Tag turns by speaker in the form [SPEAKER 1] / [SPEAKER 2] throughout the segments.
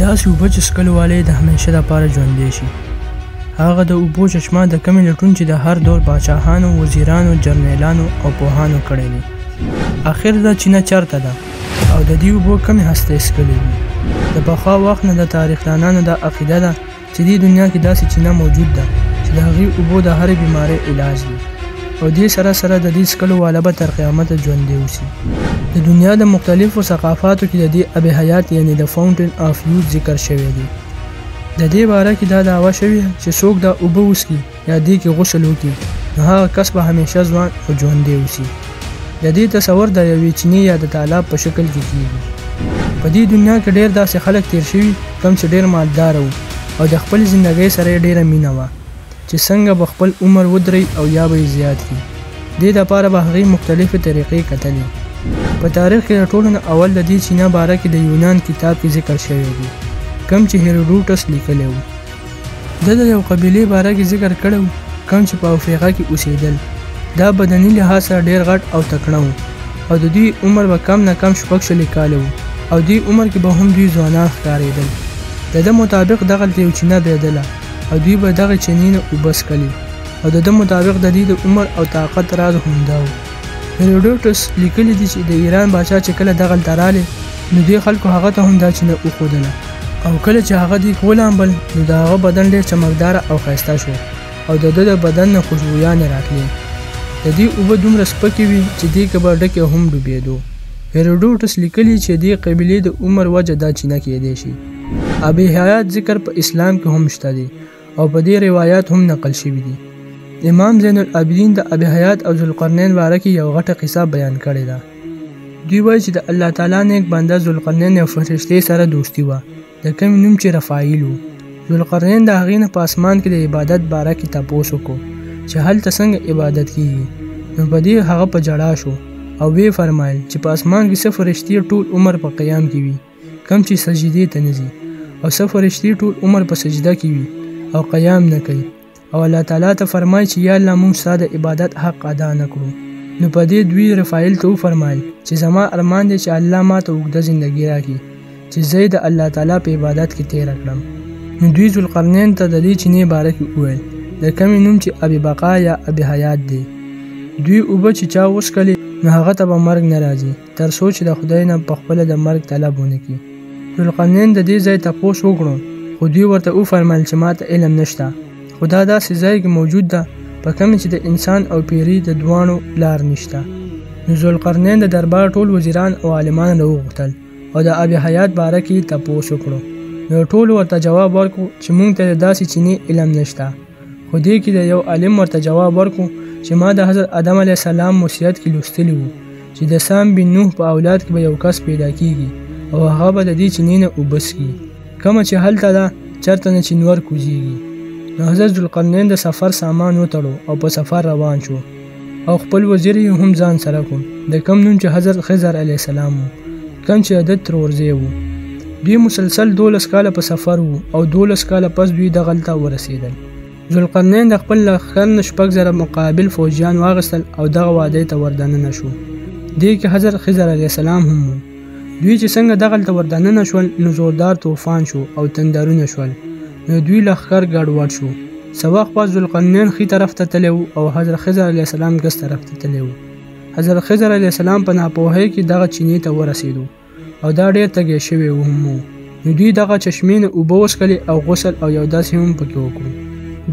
[SPEAKER 1] داسې اوبه چې څکلو واله یې د همېشه لپاره ژوندی شي. هغه د اوبو چشمه د کومې لټون چې د هر دور باچاهانو، وزیرانو، جرنیلانو او پوهانو کړی دی. اخر دا چینه چرته ده او د دې اوبو کومې هستۍ څکلې دي؟ د پخوا وخت نه د تاریخدانانو دا عقیده ده، چې دې دنیا کې داسې چینه موجود ده چې د هغې اوبو د هرې بیمارۍ علاج دی او دې سره سره د دې څکلو واله به تر قیامته ژوندی اوسي. د دنیا د مختلفو ثقافاتو کې د دې اب حیات یعنې د Fountain of Youth ذکر شوی دی. د دې باره کې دا دعوه شوې چې څوک دا اوبه وڅکي، یا دې کې غسل وکړي، نو هغه کس به همېشه ځوان او ژوندی اوسي. د دې تصور د یوې چینې یا د تالاب په شکل کې کېږي. په دې دنیا کې ډېر داسې خلک تېر شوي، کوم چې ډېر مالداره وو او د خپلې زندګۍ سره یې ډېره مینه وه، چې څنګه به خپل عمر ودروي او یا به یې زیات کړي. دې لپاره به هغوی مختلفې طریقې کتلې. په تاریخ کې د ټولو نه اول د دې چینه باره کې د یونان کتاب کې ذکر شوی دی، کوم چې هیروډوټس لیکلی وو. ده د یو قبیلې باره کې ذکر کړی و کوم چې په افریقا کې اوسېدل. دا بدني لحاظ سره ډېر غټ او تکړه وو او د دوی عمر به کم نه کم شپږ شلې کاله وو او دې عمر کې به هم دوی ځوانان ښکارېدل. د ده مطابق دغلته یو چینه بهېدله او دوی به دغې چینې نه اوبه څښلې او د ده مطابق د دې د عمر او طاقت راز همدا و. هیروډوټوس لیکلي دي چې د ایران باچا چې کله دغلته رالی نو دې خلکو هغه ته هم دا چینه وښودله. او کله چې هغه دیګ ولامبل نو د هغه بدن ډېر چمکدار او ښایسته شو او د ده د بدن نه خوشبویانې راتلې د دې اوبه دومره سپکې وي چې دې کې به ډکې هم ډوبېدو هیروډوټس لیکلي چې دې قبیلې د عمر وجه دا چینه کېدای شي آب حیات ذکر په اسلام کې هم شته دی او په دې روایات هم نقل شوي دي امام زین العابدین د ابي حیات او ذوالقرنین باره کې یو غټه قصه بیان کړې ده دوی وایي چې د الله تعالی نیک بنده ذوالقرنین یو فرشتې سره دوستي وه د کوم نوم چې رفایل و ذوالقرنین د هغې نه په اسمان کې د عبادت باره کې تپوس وکړو چې هلته څنګه عبادت کیږي نو په دې هغه په جړا شو او وی فرمایل چې په اسمان کې څه فرشتي ټول عمر په قیام کې وي کم چې سجدې ته نه ځي او څه فرشتي ټول عمر په سجده کې وي او قیام نه کوي او الله تعالی ته فرمایي چې یا الله موږ ستا د عبادت حق ادا نه کړو نو په دې دوی رفایل ته وفرمایل چې زما ارمان دی چې الله ما ته اوږده زندګي راکړي چې زه د الله تعالی په عبادت کې تېره کړم نو دوی ذوالقرنین ته د دې چینې باره کې وویل د کمې نوم چې ابي بقا یا ابي حیات دی دوی اوبه چې چا وڅښلې نو هغه ته به مرګ نه راځي تر څو چې د خدای نه په خپله د مرګ طلب ونه کړي. ذوالقرنین د دې ځای تپوس وکړو خو دوی ورته وفرمایل چې ما ته علم نشته خو دا داسې ځای کې موجود ده په کوم چې د انسان او پیري د دواړو لار نشته. نو ذوالقرنین د دربار ټول وزیران او عالمان له وغوښتل او د آب حیات باره کې تپوس وکړو نو ټول ورته جواب ورکړو چې مونږ ته د داسې چینې علم نشته. خو دې کې د یو عالم ورته جواب ورکو چې ما د حضرت آدم علیه السلام وصیت کې لوستلی وو چې د سام بن نوح په اولاد کې به یو کس پیدا کیږي او هغه به د دې چینې نه اوبه څښي کومه چې هلته ده چرته نه چې نور کوزیږي نو حضرت ذوالقرنین د سفر سامان وتړو او په سفر روان شو او خپل وزیر یې هم ځان سره کو د کم نوم چې حضرت خضر علیه السلام وو کم چې عدد ترورځی وو دوی مسلسل دولس کاله په سفر وو او دولس کاله پس دوی دغلته ورسېدل ذوالقرنین د خپل لښکر نه شپږ زره مقابل فوجیان واغستل او دغه وادۍ ته وردننه شو دې کې حضرت خضر علیه السلام هم وو دوی چې څنګه دغلته وردننه شول نو زوردار طوفان شو او تندرونه شول د دوی لښکر ګډوډ شو. څه وخت پس ذوالقرنین ښي طرف ته تللی و او حضرت خضر علیه السلام ګس طرف ته تللی و. حضرت خضر علیه السلام په ناپوهۍ کې دغه چینې ته ورسېدو او دا ډېر تږی شوی و هم و. نو دوی دغه چشمې نه اوبه وڅکلې او غسل او یو داسې هم پکې وکړو.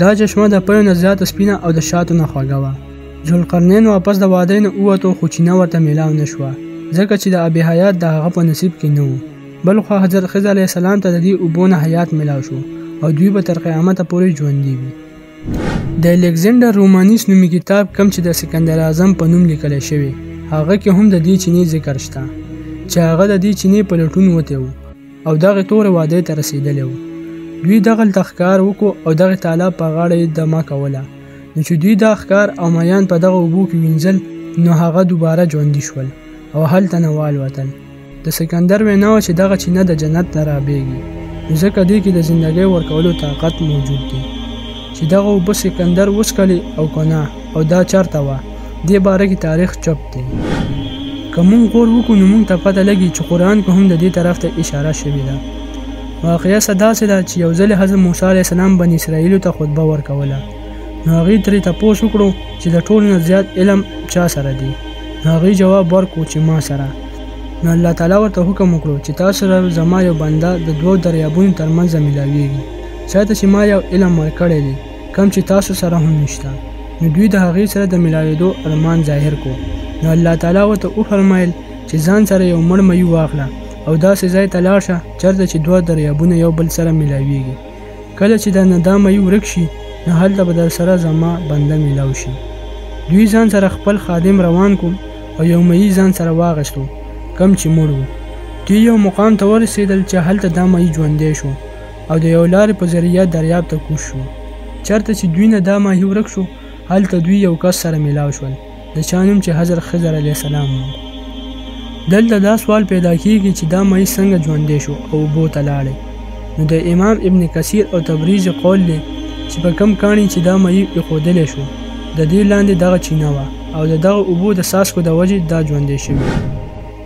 [SPEAKER 1] دا چشمه د پیو نه زیاته سپینه او د شاتو نه خوږه وه ذوالقرنین واپس د وادۍ نه ووتو خو چینه ورته میلاو نه شوه ځکه چې د ابي حیات د هغه په نصیب کې نه و بلخوا حضرت خضر علیه السلام ته د دې اوبو نه حیات ملاو شو او دوی به تر قیامته پورې ژوندي وي. د الکسندر رومانیس نومي کتاب کوم چې د سکندر اعظم په نوم لیکل شوی هغه کې هم د دې چینې ذکر شته چې هغه د دې چینې په لټون وتی و او دغه تور وادۍ ته رسیدلی و دوی دغلته ښکار وکړو او دغه تالاب په غاړه یې دمه کوله نو چې دوی دا ښکار او میان په دغه اوبو کې وینځل نو هغه دوباره ژوندي شول او هلته نه والوتل د سکندر وینا وه چې دغه چینه د جنت نه رابېږي، نو ځکه دې کې د زندګۍ ورکولو طاقت موجود دی. چې دغه اوبه سکندر وڅښلې او که نه او دا چرته وه، دې باره کې تاریخ چوپ دی. که موږ غور وکړو نو موږ ته پته لګي چې قرآن کې هم د دې طرف ته اشاره شوې ده. واقعه څه داسې ده چې یو ځلې حضرت موسی علیه السلام بني اسراییلو ته خطبه ورکوله. نو هغې ترې تپوس وکړو چې د ټول نه زیات علم چا سره دی نو هغې جواب ورکړو چې ما سره نو الله تعالی ورته حکم وکړو چې تاسو سره زما یو بنده د دوو دریابونو ترمنځ ملاویږي چا ته چې ما یو علم ورکړی دی کم چې تاسو سره هم نشته نو دوی د هغې سره د ملاویدو ارمان ظاهر کو نو الله تعالی ورته وفرمایل چې ځان سره یو مړ مې واخله او داسې ځای ته لاړ شه چرته چې دوه دریابونه یو بل سره ملاویږي کله چې دا ندامه ورک شي نو هلته به درسره زما بنده ملاو شي دوی ځان سره خپل خادم روان کو او یو مئی ځان سره واغشتو کم چې مړ وو دوی یو مقام ته ورسېدل چې هلته دا مئی ژوندی شو او د یو لارې په ذریعه دریاب ته کوش شو چرته چې دوی نه دا ماهي ورک شو هلته دوی یو کس سره ملاو شول د چا نوم چې حضرت خضر علیه السلام وو دلته دا سوال پیدا کیږي چې دا مې څنګه ژوندې شو او بو ته لاړې نو د امام ابن کثیر او تبریز قول دی چې په کم کانی چې دا مې اخودل شو د دې لاندې دغه چینه وه او د دغه اوبو د ساسکو د وجې دا ژوندې شوی دی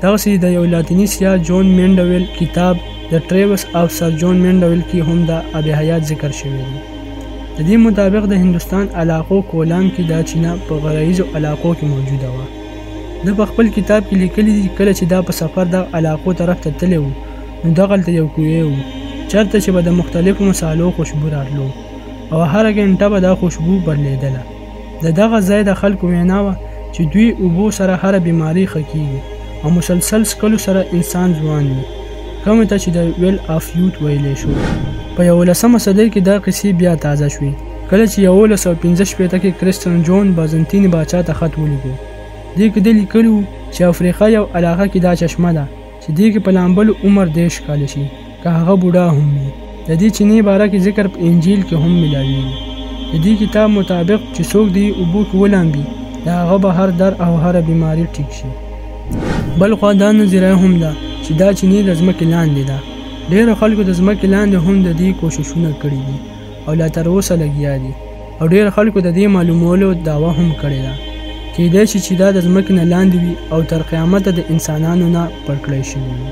[SPEAKER 1] دغه سې د یو لاتینی سیا جون منډویل کتاب د ټریوس اف سر جون منډویل کې هم د ابي حیات ذکر شوی دی د دې مطابق د هندوستان علاقو کولان کې دا چینه په غرایزو علاقو کې موجوده وه د په خپل کتاب کې لیکلي دي کله چې دا په سفر د علاقو طرف ته تللی وو نو دغلته یو کوی وو چرته چې به د مختلفو مسالو خوشبو راتلو او هره ګنټه به دا خوشبو بدلیدله د دغه ځای د خلکو وینا وه چې دوی اوبو سره هره بیماري ښه کیږي او مسلسل څکلو سره انسان ځوان وي، کومې ته چې د ویل آف یوت ویلی شو. په یوولسمه صدۍ کې دا قصې بیا تازه شوې کله چې یوولس سوه پنځه شپېته کې کریستن جون بازنطیني باچا ته خط ولیکو دې کې ده لیکلي وو چې افریقا یو علاقه کې دا چشمه ده چې دې کې په لامبلو عمر دیش کاله شي که هغه بوډا هم وي د دې چینې باره کې ذکر په انجیل کې هم ملاویږي د دې کتاب مطابق چې څوک دی اوبو کې ولامبي د هغه به هر در او هره بیماری ټیک شي بلخوا دا نظریه هم ده چې دا چینې د ځمکې لاندې ده ډیرو خلکو د ځمکې لاندې هم د دې کوششونه کړي دي او لا تر اوسه لګیا دي او ډېر خلکو د دې معلومولو دعوا هم کړې ده. کېدای شي چې دا د ځمکې نه لاندې وي او تر قیامته د انسانانو نه پټ کړی شوی وي.